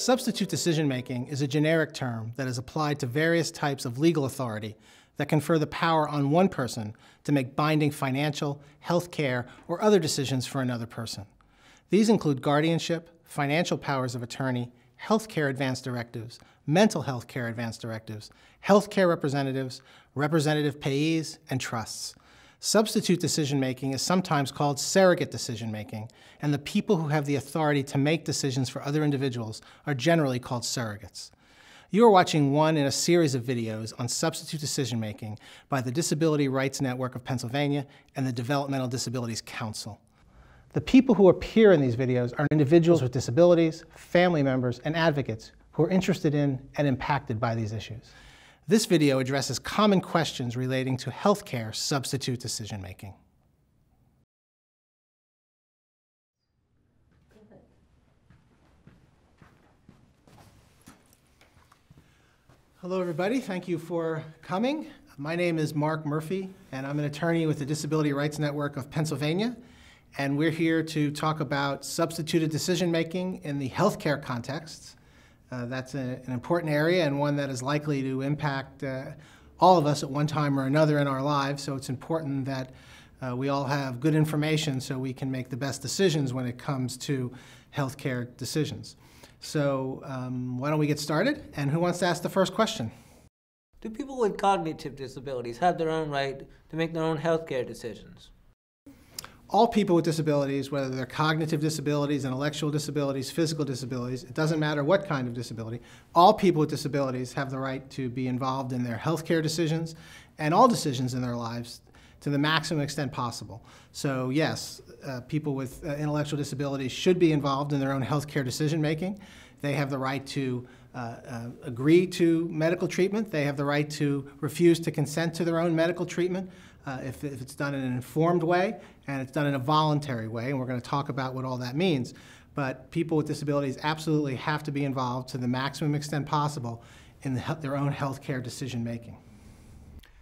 Substitute decision making is a generic term that is applied to various types of legal authority that confer the power on one person to make binding financial, health care, or other decisions for another person. These include guardianship, financial powers of attorney, health care advance directives, mental health care advance directives, health care representatives, representative payees, and trusts. Substitute decision making is sometimes called surrogate decision making, and the people who have the authority to make decisions for other individuals are generally called surrogates. You are watching one in a series of videos on substitute decision making by the Disability Rights Network of Pennsylvania and the Developmental Disabilities Council. The people who appear in these videos are individuals with disabilities, family members, and advocates who are interested in and impacted by these issues. This video addresses common questions relating to healthcare substitute decision making. Hello, everybody. Thank you for coming. My name is Mark Murphy, and I'm an attorney with the Disability Rights Network of Pennsylvania. And we're here to talk about substituted decision making in the healthcare context. Uh, that's a, an important area and one that is likely to impact uh, all of us at one time or another in our lives. So it's important that uh, we all have good information so we can make the best decisions when it comes to healthcare decisions. So um, why don't we get started? And who wants to ask the first question? Do people with cognitive disabilities have their own right to make their own healthcare decisions? All people with disabilities, whether they're cognitive disabilities, intellectual disabilities, physical disabilities, it doesn't matter what kind of disability, all people with disabilities have the right to be involved in their healthcare decisions and all decisions in their lives to the maximum extent possible. So yes, uh, people with uh, intellectual disabilities should be involved in their own healthcare decision making. They have the right to uh, uh, agree to medical treatment. They have the right to refuse to consent to their own medical treatment uh, if, if it's done in an informed way and it's done in a voluntary way, and we're going to talk about what all that means. But people with disabilities absolutely have to be involved to the maximum extent possible in the, their own health care decision making.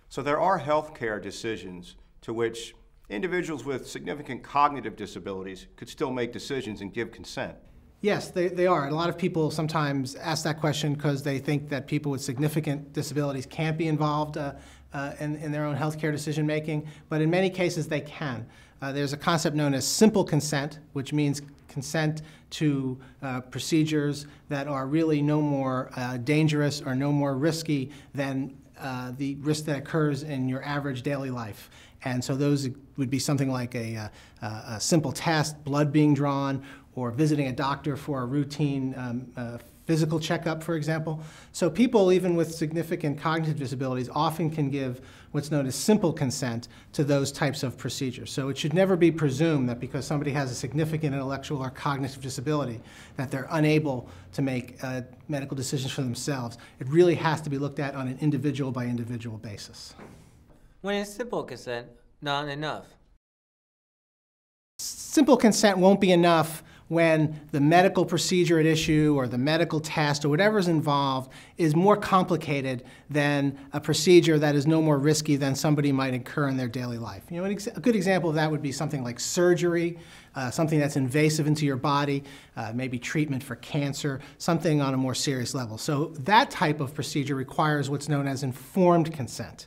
So there are health care decisions to which individuals with significant cognitive disabilities could still make decisions and give consent. Yes, they, they are. And a lot of people sometimes ask that question because they think that people with significant disabilities can't be involved uh, uh, in, in, their own healthcare decision making, but in many cases they can. Uh, there's a concept known as simple consent, which means consent to uh, procedures that are really no more uh, dangerous or no more risky than uh, the risk that occurs in your average daily life. And so those would be something like a, a, a simple test, blood being drawn, or visiting a doctor for a routine um, uh, physical checkup, for example. So people, even with significant cognitive disabilities, often can give what's known as simple consent to those types of procedures. So it should never be presumed that because somebody has a significant intellectual or cognitive disability that they're unable to make uh, medical decisions for themselves. It really has to be looked at on an individual by individual basis. When is simple consent not enough? Simple consent won't be enough when the medical procedure at issue or the medical test or whatever is involved is more complicated than a procedure that is no more risky than somebody might incur in their daily life. You know, a good example of that would be something like surgery, uh, something that's invasive into your body, uh, maybe treatment for cancer, something on a more serious level. So that type of procedure requires what's known as informed consent.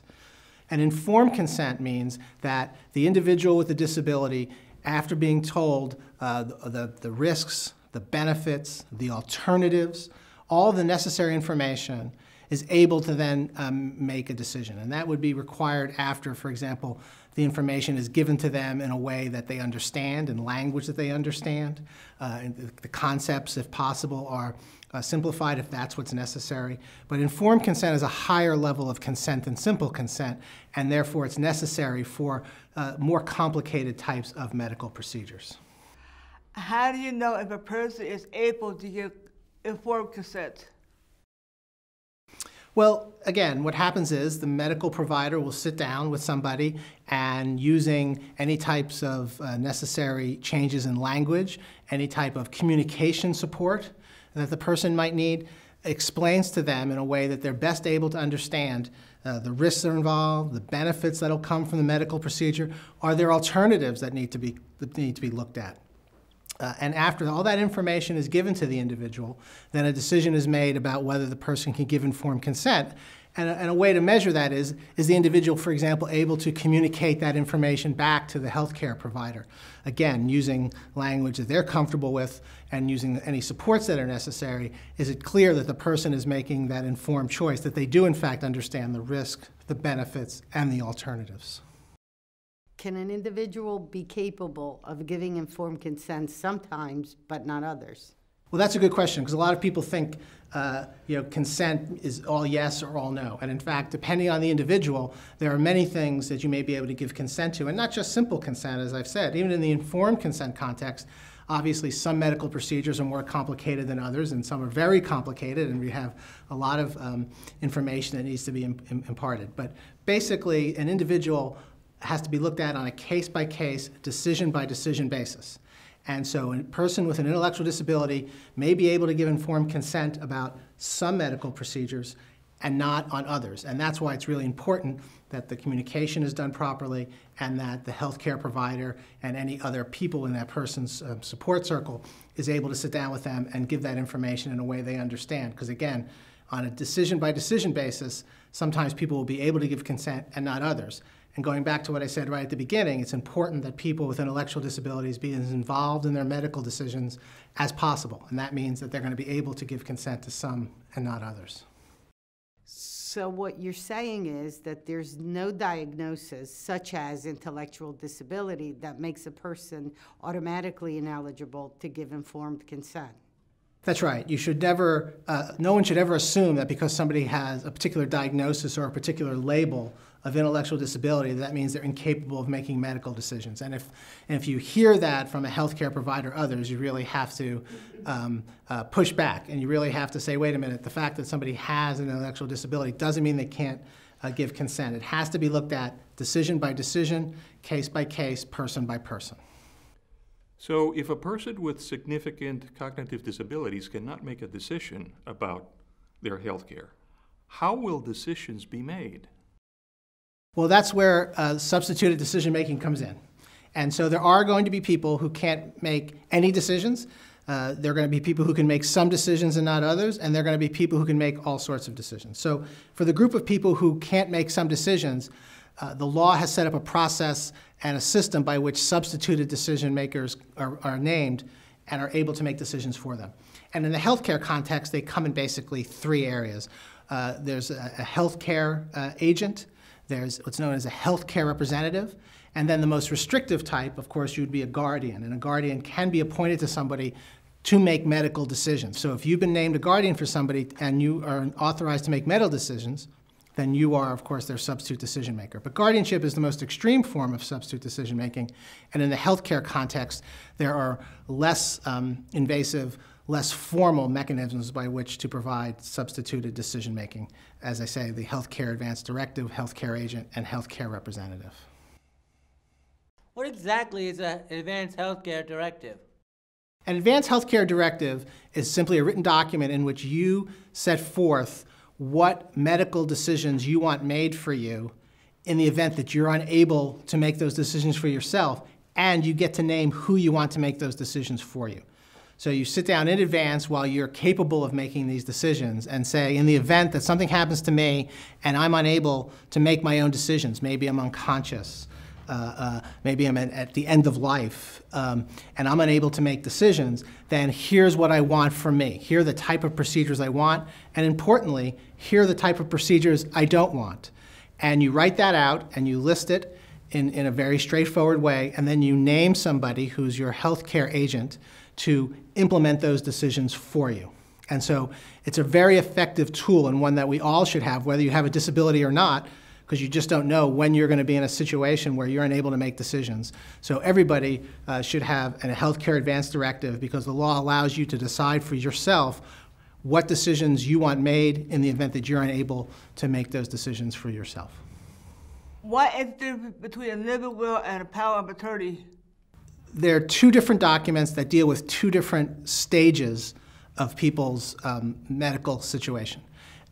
And informed consent means that the individual with the disability after being told uh, the, the, risks, the benefits, the alternatives, all the necessary information is able to then um, make a decision. And that would be required after, for example, the information is given to them in a way that they understand, in language that they understand. Uh, the concepts, if possible, are uh, simplified if that's what's necessary. But informed consent is a higher level of consent than simple consent, and therefore it's necessary for uh, more complicated types of medical procedures. How do you know if a person is able to give informed consent? Well, again, what happens is the medical provider will sit down with somebody and using any types of uh, necessary changes in language, any type of communication support that the person might need, explains to them in a way that they're best able to understand uh, the risks that are involved, the benefits that will come from the medical procedure. Are there alternatives that need to be, that need to be looked at? Uh, and after all that information is given to the individual, then a decision is made about whether the person can give informed consent. And a, and a way to measure that is, is the individual, for example, able to communicate that information back to the healthcare provider? Again, using language that they're comfortable with and using any supports that are necessary, is it clear that the person is making that informed choice, that they do in fact understand the risk, the benefits, and the alternatives? Can an individual be capable of giving informed consent sometimes, but not others? Well, that's a good question because a lot of people think, uh, you know, consent is all yes or all no. And in fact, depending on the individual, there are many things that you may be able to give consent to, and not just simple consent, as I've said. Even in the informed consent context, obviously some medical procedures are more complicated than others, and some are very complicated, and we have a lot of um, information that needs to be Im imparted. But basically, an individual has to be looked at on a case by case, decision by decision basis. And so a person with an intellectual disability may be able to give informed consent about some medical procedures and not on others. And that's why it's really important that the communication is done properly and that the healthcare provider and any other people in that person's uh, support circle is able to sit down with them and give that information in a way they understand. Because again, on a decision by decision basis, sometimes people will be able to give consent and not others. And going back to what I said right at the beginning, it's important that people with intellectual disabilities be as involved in their medical decisions as possible. And that means that they're going to be able to give consent to some and not others. So, what you're saying is that there's no diagnosis, such as intellectual disability, that makes a person automatically ineligible to give informed consent. That's right. You should never, uh, no one should ever assume that because somebody has a particular diagnosis or a particular label of intellectual disability, that means they're incapable of making medical decisions. And if, and if you hear that from a healthcare provider or others, you really have to um, uh, push back and you really have to say, wait a minute, the fact that somebody has an intellectual disability doesn't mean they can't uh, give consent. It has to be looked at decision by decision, case by case, person by person. So if a person with significant cognitive disabilities cannot make a decision about their health care, how will decisions be made? Well, that's where uh, substituted decision making comes in. And so there are going to be people who can't make any decisions. Uh, there are going to be people who can make some decisions and not others, and there are going to be people who can make all sorts of decisions. So, for the group of people who can't make some decisions, uh, the law has set up a process and a system by which substituted decision makers are, are named and are able to make decisions for them. And in the healthcare context, they come in basically three areas. Uh, there's a, a healthcare uh, agent, there's what's known as a healthcare representative, and then the most restrictive type, of course, you'd be a guardian. And a guardian can be appointed to somebody to make medical decisions. So if you've been named a guardian for somebody and you are authorized to make medical decisions, then you are, of course, their substitute decision maker. But guardianship is the most extreme form of substitute decision making. And in the healthcare context, there are less um, invasive, less formal mechanisms by which to provide substituted decision making. As I say, the Healthcare Advance Directive, Healthcare Agent, and Healthcare Representative. What exactly is an Advanced Healthcare Directive? An Advanced Healthcare Directive is simply a written document in which you set forth what medical decisions you want made for you in the event that you're unable to make those decisions for yourself, and you get to name who you want to make those decisions for you. So you sit down in advance while you're capable of making these decisions and say, in the event that something happens to me and I'm unable to make my own decisions, maybe I'm unconscious, uh, uh, maybe I'm at, at, the end of life um, and I'm unable to make decisions, then here's what I want from me. Here are the type of procedures I want, and importantly, here are the type of procedures I don't want. And you write that out and you list it in, in a very straightforward way, and then you name somebody who's your healthcare agent to implement those decisions for you. And so it's a very effective tool and one that we all should have, whether you have a disability or not, because you just don't know when you're going to be in a situation where you're unable to make decisions. So everybody uh, should have a healthcare advance directive because the law allows you to decide for yourself what decisions you want made in the event that you're unable to make those decisions for yourself. What is the difference between a living will and a power of attorney? There are two different documents that deal with two different stages of people's um, medical situation.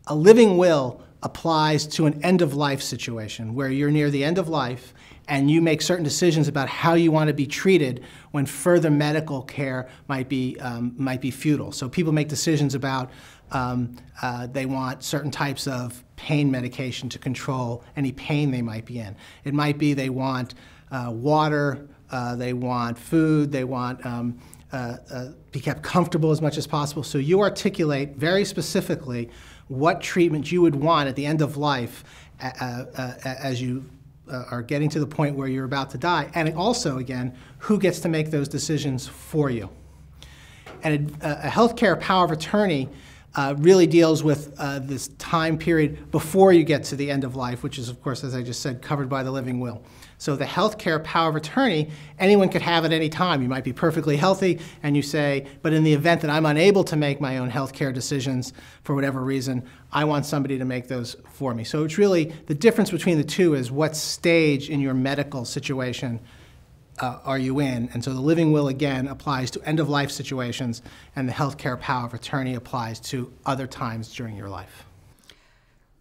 A living will applies to an end of life situation where you're near the end of life and you make certain decisions about how you want to be treated when further medical care might be, um, might be futile. So people make decisions about um, uh, they want certain types of pain medication to control any pain they might be in. It might be they want uh, water, uh, they want food, they want um, uh, uh, be kept comfortable as much as possible. So you articulate very specifically what treatment you would want at the end of life as you uh, are getting to the point where you're about to die. And also, again, who gets to make those decisions for you? And a, a healthcare power of attorney uh, really deals with uh, this time period before you get to the end of life, which is, of course, as I just said, covered by the living will. So the healthcare power of attorney, anyone could have at any time. You might be perfectly healthy, and you say, but in the event that I'm unable to make my own healthcare decisions for whatever reason, I want somebody to make those for me. So it's really the difference between the two is what stage in your medical situation uh, are you in? And so the living will again applies to end of life situations, and the healthcare power of attorney applies to other times during your life.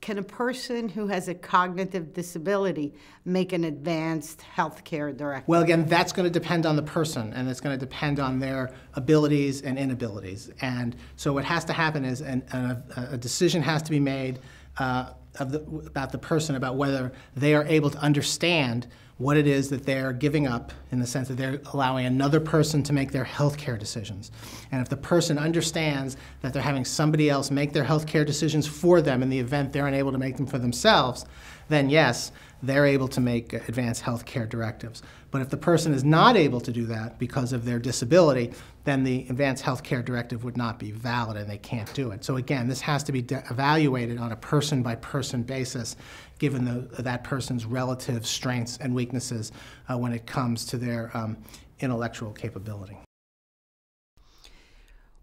Can a person who has a cognitive disability make an advanced healthcare directive? Well, again, that's going to depend on the person, and it's going to depend on their abilities and inabilities. And so, what has to happen is an, a, a decision has to be made uh, of the, about the person about whether they are able to understand what it is that they're giving up in the sense that they're allowing another person to make their healthcare decisions. And if the person understands that they're having somebody else make their healthcare decisions for them in the event they're unable to make them for themselves, then yes, they're able to make advanced healthcare directives. But if the person is not able to do that because of their disability, then the advanced healthcare directive would not be valid and they can't do it. So again, this has to be evaluated on a person by person basis given the, that person's relative strengths and weaknesses uh, when it comes to their um, intellectual capability.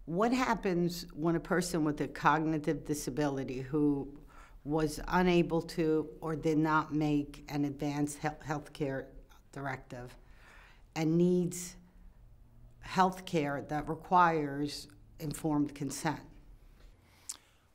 What happens when a person with a cognitive disability who was unable to or did not make an advanced health care directive and needs health care that requires informed consent?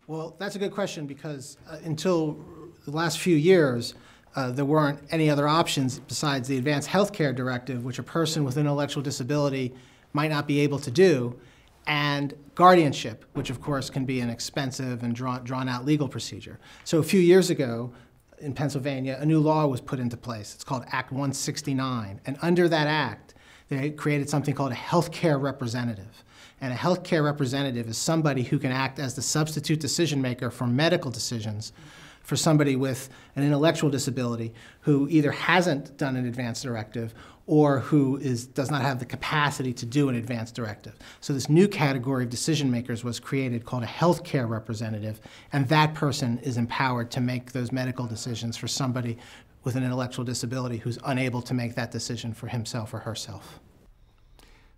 Well, that's a good question because uh, until the last few years, uh, there weren't any other options besides the Advanced Healthcare Directive, which a person with intellectual disability might not be able to do, and guardianship, which of course can be an expensive and drawn, drawn out legal procedure. So a few years ago in Pennsylvania, a new law was put into place. It's called Act 169. And under that act, they created something called a healthcare representative. And a healthcare representative is somebody who can act as the substitute decision maker for medical decisions for somebody with an intellectual disability who either hasn't done an advance directive or who is, does not have the capacity to do an advance directive. So this new category of decision makers was created called a healthcare representative, and that person is empowered to make those medical decisions for somebody with an intellectual disability who's unable to make that decision for himself or herself.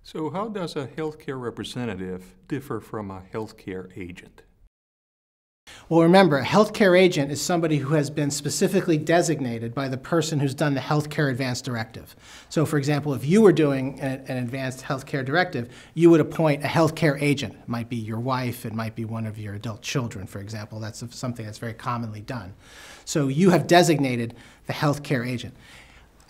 So how does a healthcare representative differ from a healthcare agent? Well, remember, a healthcare agent is somebody who has been specifically designated by the person who's done the healthcare advance directive. So, for example, if you were doing an, an advanced healthcare directive, you would appoint a healthcare agent. It might be your wife, it might be one of your adult children, for example. That's something that's very commonly done. So, you have designated the healthcare agent.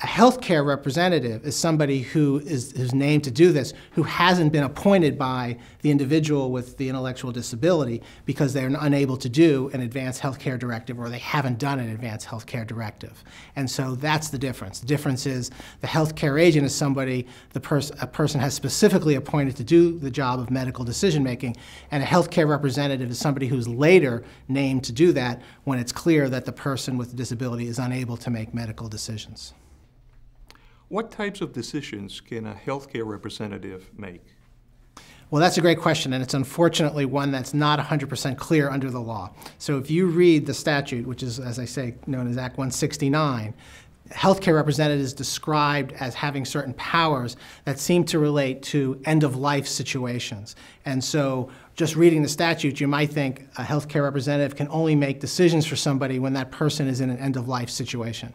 A healthcare representative is somebody who is, named to do this who hasn't been appointed by the individual with the intellectual disability because they're unable to do an advanced healthcare directive or they haven't done an advanced healthcare directive. And so that's the difference. The difference is the healthcare agent is somebody the pers- a person has specifically appointed to do the job of medical decision making, and a healthcare representative is somebody who's later named to do that when it's clear that the person with the disability is unable to make medical decisions. What types of decisions can a healthcare representative make? Well, that's a great question, and it's unfortunately one that's not 100% clear under the law. So if you read the statute, which is, as I say, known as Act 169, healthcare representatives described as having certain powers that seem to relate to end of life situations. And so, just reading the statute, you might think a healthcare representative can only make decisions for somebody when that person is in an end of life situation.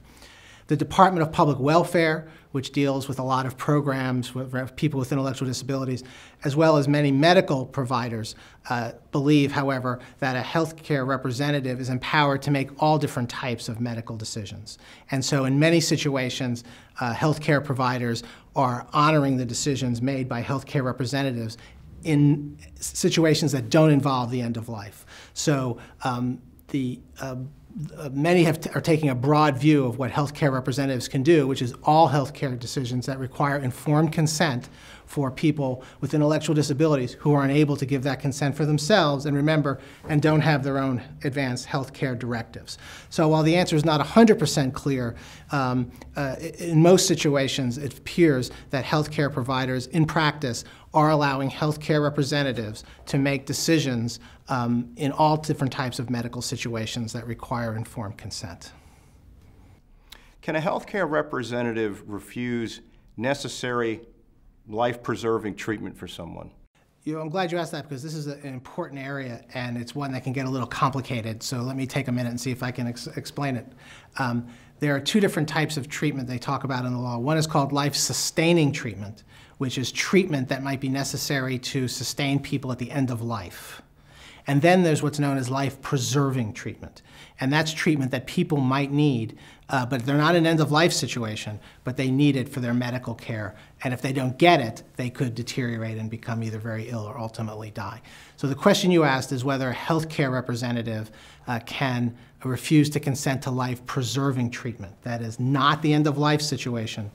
The Department of Public Welfare, which deals with a lot of programs with people with intellectual disabilities, as well as many medical providers, uh, believe, however, that a healthcare representative is empowered to make all different types of medical decisions. And so, in many situations, uh, healthcare providers are honoring the decisions made by healthcare representatives in situations that don't involve the end of life. So um, the uh, uh, many have are taking a broad view of what healthcare representatives can do, which is all healthcare decisions that require informed consent for people with intellectual disabilities who are unable to give that consent for themselves and remember and don't have their own advanced healthcare directives. So while the answer is not 100% clear, um, uh, in most situations it appears that healthcare providers in practice are allowing healthcare representatives to make decisions um, in all different types of medical situations that require informed consent. Can a healthcare representative refuse necessary life preserving treatment for someone? You know, I'm glad you asked that because this is an important area and it's one that can get a little complicated. So let me take a minute and see if I can ex explain it. Um, there are two different types of treatment they talk about in the law. One is called life sustaining treatment, which is treatment that might be necessary to sustain people at the end of life. And then there's what's known as life preserving treatment. And that's treatment that people might need, uh, but they're not an end of life situation, but they need it for their medical care. And if they don't get it, they could deteriorate and become either very ill or ultimately die. So the question you asked is whether a healthcare representative uh, can refuse to consent to life preserving treatment. That is not the end of life situation,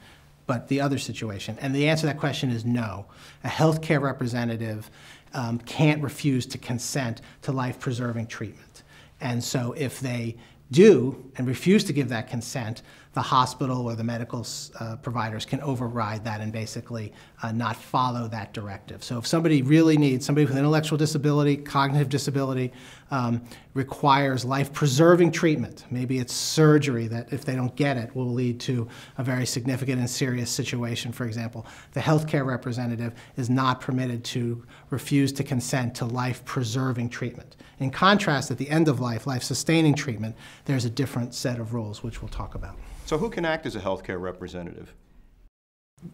but the other situation. And the answer to that question is no. A healthcare representative um, can't refuse to consent to life preserving treatment. And so if they do and refuse to give that consent, the hospital or the medical uh, providers can override that and basically uh, not follow that directive. So if somebody really needs, somebody with intellectual disability, cognitive disability, um, requires life-preserving treatment, maybe it's surgery that if they don't get it will lead to a very significant and serious situation, for example, the healthcare representative is not permitted to refuse to consent to life-preserving treatment. In contrast, at the end of life, life-sustaining treatment, there's a different set of rules, which we'll talk about. So, who can act as a healthcare representative?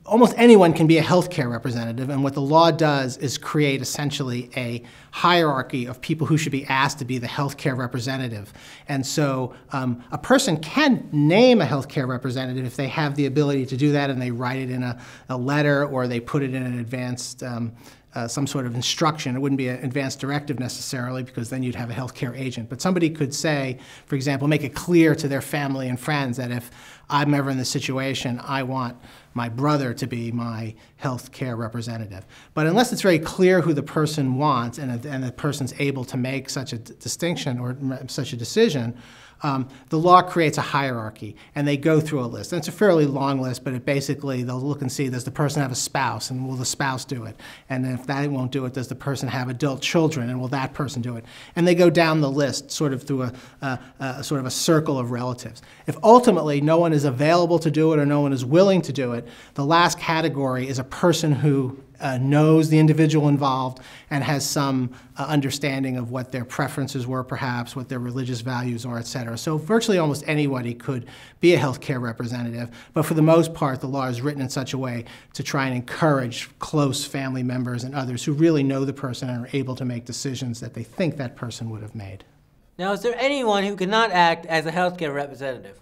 Almost anyone can be a healthcare representative, and what the law does is create essentially a hierarchy of people who should be asked to be the healthcare representative. And so um, a person can name a healthcare representative if they have the ability to do that and they write it in a, a letter or they put it in an advanced um, uh, some sort of instruction. It wouldn't be an advanced directive necessarily because then you'd have a healthcare agent. But somebody could say, for example, make it clear to their family and friends that if I'm ever in this situation, I want my brother to be my health care representative. But unless it's very clear who the person wants and, and the person's able to make such a distinction or such a decision, um, the law creates a hierarchy, and they go through a list. And it's a fairly long list, but it basically, they'll look and see, does the person have a spouse, and will the spouse do it? And if that won't do it, does the person have adult children, and will that person do it? And they go down the list, sort of through a, a, a sort of a circle of relatives. If ultimately no one is available to do it or no one is willing to do it, the last category is a person who uh, knows the individual involved and has some uh, understanding of what their preferences were, perhaps, what their religious values are, et cetera. So virtually almost anybody could be a healthcare representative, but for the most part, the law is written in such a way to try and encourage close family members and others who really know the person and are able to make decisions that they think that person would have made. Now, is there anyone who cannot act as a healthcare representative?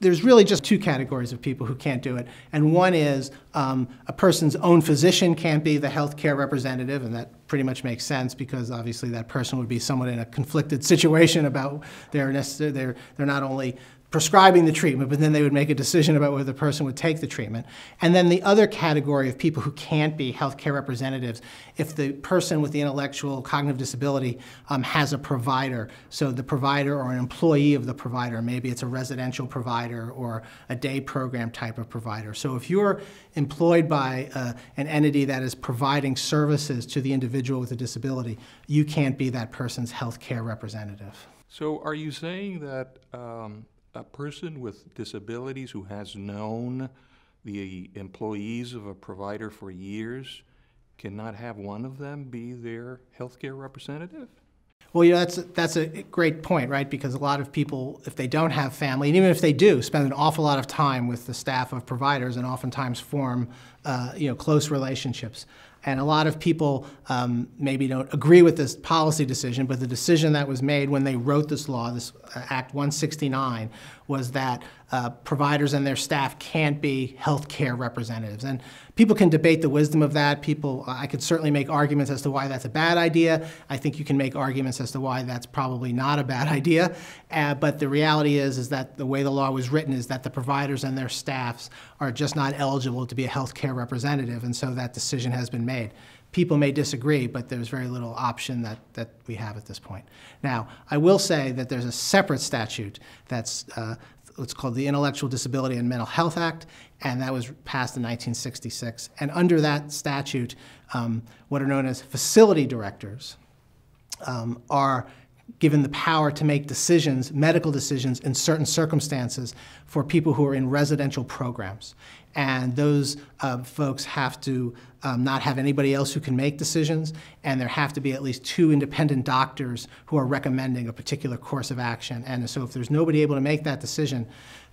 There's really just two categories of people who can't do it. And one is um, a person's own physician can't be the healthcare representative, and that pretty much makes sense because obviously that person would be someone in a conflicted situation about their they're, they're not only prescribing the treatment, but then they would make a decision about whether the person would take the treatment. And then the other category of people who can't be healthcare representatives, if the person with the intellectual cognitive disability um, has a provider, so the provider or an employee of the provider, maybe it's a residential provider or a day program type of provider. So if you're employed by uh, an entity that is providing services to the individual with a disability, you can't be that person's healthcare representative. So are you saying that um a person with disabilities who has known the employees of a provider for years cannot have one of them be their healthcare representative? Well, you know, that's, that's a great point, right? Because a lot of people, if they don't have family, and even if they do, spend an awful lot of time with the staff of providers and oftentimes form, uh, you know, close relationships. And a lot of people um, maybe don't agree with this policy decision, but the decision that was made when they wrote this law, this uh, Act 169, was that uh, providers and their staff can't be healthcare representatives. And people can debate the wisdom of that. People, I could certainly make arguments as to why that's a bad idea. I think you can make arguments as to why that's probably not a bad idea. Uh, but the reality is, is that the way the law was written is that the providers and their staffs are just not eligible to be a healthcare representative, and so that decision has been made. People may disagree, but there's very little option that, that we have at this point. Now, I will say that there's a separate statute that's uh, what's called the Intellectual Disability and Mental Health Act, and that was passed in 1966. And under that statute, um, what are known as facility directors um, are given the power to make decisions, medical decisions, in certain circumstances for people who are in residential programs. And those uh, folks have to um, not have anybody else who can make decisions, and there have to be at least two independent doctors who are recommending a particular course of action. And so if there's nobody able to make that decision,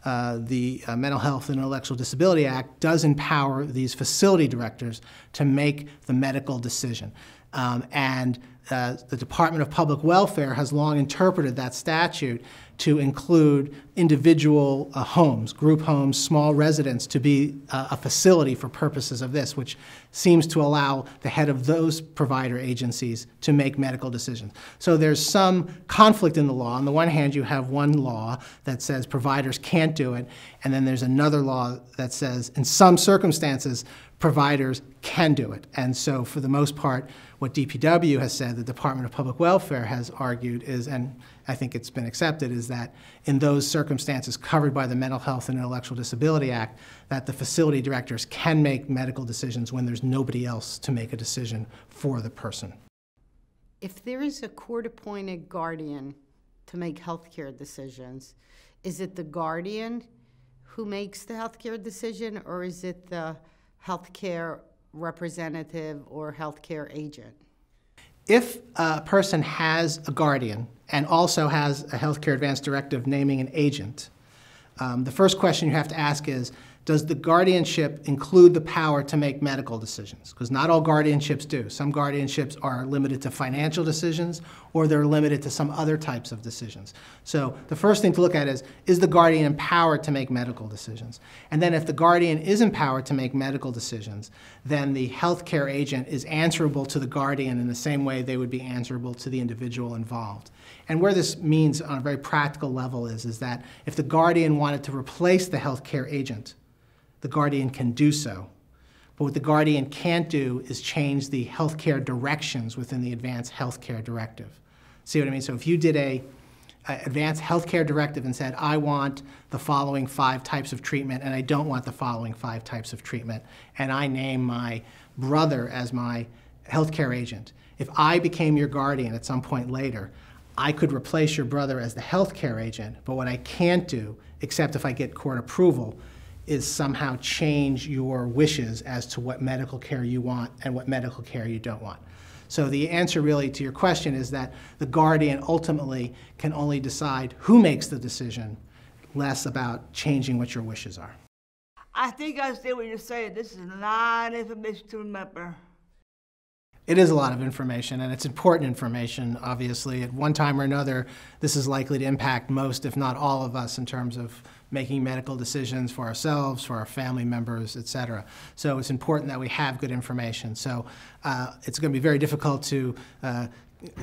uh, the uh, Mental Health and Intellectual Disability Act does empower these facility directors to make the medical decision. Um, and uh, the Department of Public Welfare has long interpreted that statute to include individual uh, homes, group homes, small residents to be uh, a facility for purposes of this, which seems to allow the head of those provider agencies to make medical decisions. So there's some conflict in the law. On the one hand, you have one law that says providers can't do it, and then there's another law that says in some circumstances providers can do it. And so for the most part, what DPW has said, the Department of Public Welfare has argued is, and I think it's been accepted, is that in those circumstances covered by the Mental Health and Intellectual Disability Act, that the facility directors can make medical decisions when there's nobody else to make a decision for the person. If there is a court-appointed guardian to make healthcare decisions, is it the guardian who makes the healthcare decision, or is it the healthcare representative or healthcare agent? If a person has a guardian and also has a healthcare advance directive naming an agent, um, the first question you have to ask is, does the guardianship include the power to make medical decisions? Because not all guardianships do. Some guardianships are limited to financial decisions or they're limited to some other types of decisions. So the first thing to look at is, is the guardian empowered to make medical decisions? And then if the guardian is empowered to make medical decisions, then the healthcare agent is answerable to the guardian in the same way they would be answerable to the individual involved. And where this means on a very practical level is, is that if the guardian wanted to replace the healthcare agent, the guardian can do so. But what the guardian can't do is change the healthcare directions within the advanced healthcare directive. See what I mean? So if you did a, a advanced healthcare directive and said, I want the following five types of treatment and I don't want the following five types of treatment, and I name my brother as my healthcare agent, if I became your guardian at some point later, I could replace your brother as the healthcare agent, but what I can't do, except if I get court approval, is somehow change your wishes as to what medical care you want and what medical care you don't want. So the answer really to your question is that the guardian ultimately can only decide who makes the decision, less about changing what your wishes are. I think I understand what you're saying. This is a lot of information to remember. It is a lot of information, and it's important information, obviously. At one time or another, this is likely to impact most, if not all of us, in terms of making medical decisions for ourselves, for our family members, et cetera. So it's important that we have good information. So uh, it's going to be very difficult to uh,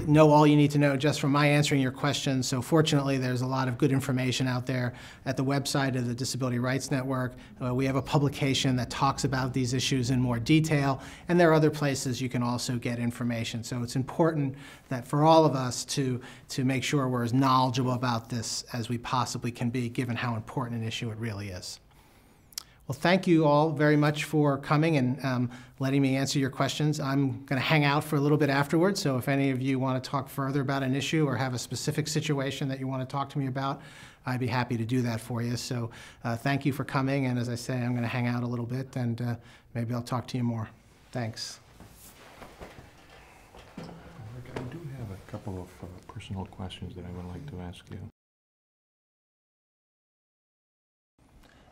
know all you need to know just from my answering your questions. So fortunately, there's a lot of good information out there at the website of the Disability Rights Network. Uh, we have a publication that talks about these issues in more detail, and there are other places you can also get information. So it's important that for all of us to, to make sure we're as knowledgeable about this as we possibly can be, given how important an issue it really is. Well, thank you all very much for coming and um, letting me answer your questions. I'm going to hang out for a little bit afterwards, so if any of you want to talk further about an issue or have a specific situation that you want to talk to me about, I'd be happy to do that for you. So uh, thank you for coming, and as I say, I'm going to hang out a little bit, and uh, maybe I'll talk to you more. Thanks. I do have a couple of uh, personal questions that I would like to ask you.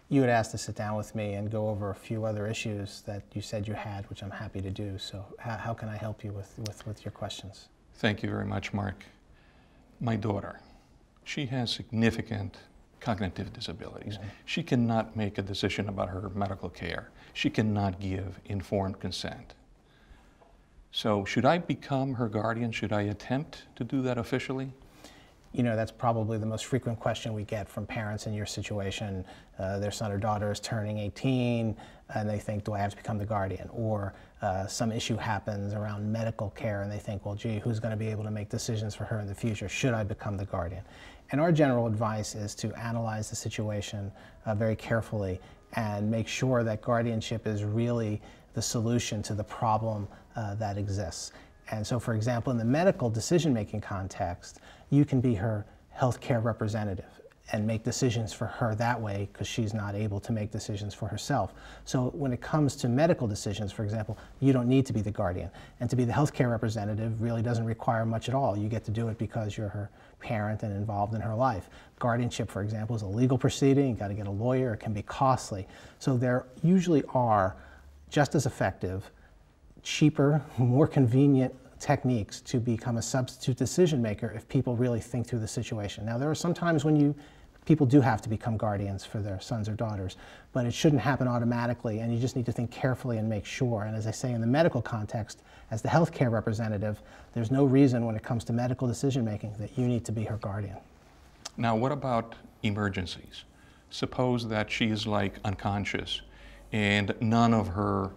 You had asked to sit down with me and go over a few other issues that you said you had, which I'm happy to do. So how, how can I help you with, with, with your questions? Thank you very much, Mark. My daughter, she has significant cognitive disabilities. Mm-hmm. She cannot make a decision about her medical care. She cannot give informed consent. So, should I become her guardian? Should I attempt to do that officially? You know, that's probably the most frequent question we get from parents in your situation. Uh, their son or daughter is turning 18 and they think, do I have to become the guardian? Or uh, some issue happens around medical care and they think, well, gee, who's going to be able to make decisions for her in the future? Should I become the guardian? And our general advice is to analyze the situation uh, very carefully and make sure that guardianship is really the solution to the problem uh, that exists. And so, for example, in the medical decision making context, you can be her healthcare representative and make decisions for her that way because she's not able to make decisions for herself. So when it comes to medical decisions, for example, you don't need to be the guardian. And to be the healthcare representative really doesn't require much at all. You get to do it because you're her parent and involved in her life. Guardianship, for example, is a legal proceeding. You've got to get a lawyer. It can be costly. So there usually are just as effective, cheaper, more convenient techniques to become a substitute decision maker if people really think through the situation. Now, there are some times when you people do have to become guardians for their sons or daughters, but it shouldn't happen automatically, and you just need to think carefully and make sure. And as I say, in the medical context, as the healthcare representative, there's no reason when it comes to medical decision making that you need to be her guardian. Now, what about emergencies? Suppose that she is like unconscious and none of her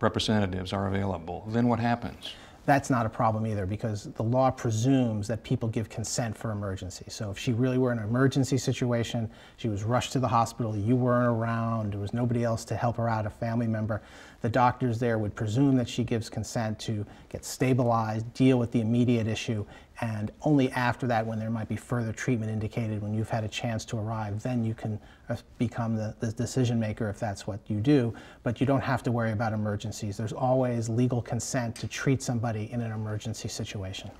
representatives are available. Then what happens? That's not a problem either because the law presumes that people give consent for emergencies. So if she really were in an emergency situation, she was rushed to the hospital, you weren't around, there was nobody else to help her out, a family member, the doctors there would presume that she gives consent to get stabilized, deal with the immediate issue, and only after that, when there might be further treatment indicated, when you've had a chance to arrive, then you can uh, become the, the decision maker if that's what you do. But you don't have to worry about emergencies. There's always legal consent to treat somebody in an emergency situation.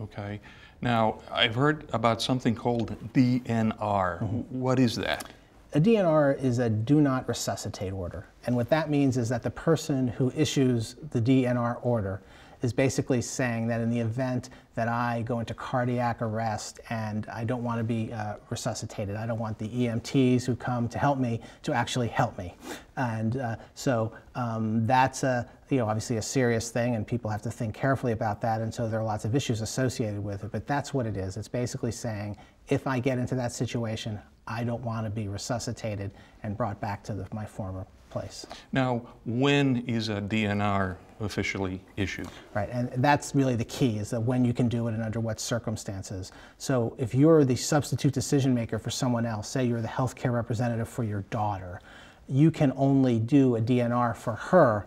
Okay. Now, I've heard about something called DNR. What is that? A DNR is a do not resuscitate order. And what that means is that the person who issues the DNR order is basically saying that in the event that I go into cardiac arrest and I don't want to be uh, resuscitated, I don't want the EMTs who come to help me to actually help me. And uh, so um, that's a, you know, obviously a serious thing and people have to think carefully about that. And so there are lots of issues associated with it, but that's what it is. It's basically saying if I get into that situation, I don't want to be resuscitated and brought back to the, my former place. Now, when is a DNR officially issued? Right, and that's really the key is that when you can do it and under what circumstances. So if you're the substitute decision maker for someone else, say you're the healthcare representative for your daughter, you can only do a DNR for her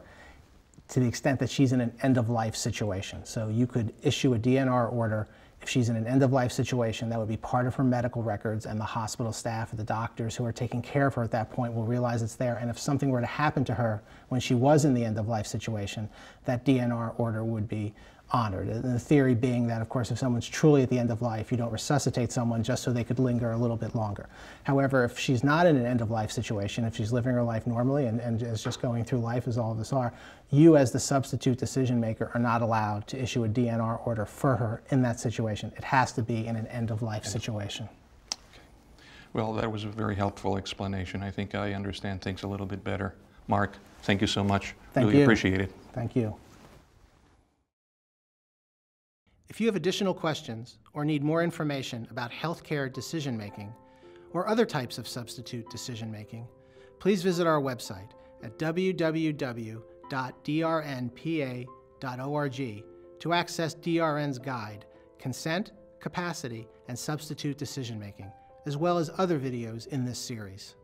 to the extent that she's in an end of life situation. So you could issue a DNR order if she's in an end of life situation, that would be part of her medical records, and the hospital staff or the doctors who are taking care of her at that point will realize it's there. And if something were to happen to her when she was in the end of life situation, that DNR order would be honored. And the theory being that, of course, if someone's truly at the end of life, you don't resuscitate someone just so they could linger a little bit longer. However, if she's not in an end of life situation, if she's living her life normally and, and is just going through life as all of us are, you as the substitute decision maker are not allowed to issue a DNR order for her in that situation. It has to be in an end of life situation. Well, that was a very helpful explanation. I think I understand things a little bit better. Mark, thank you so much. Thank really you. appreciate it. Thank you. If you have additional questions or need more information about healthcare decision making or other types of substitute decision making, please visit our website at www.drnpa.org to access DRN's guide, Consent, Capacity, and Substitute Decision Making, as well as other videos in this series.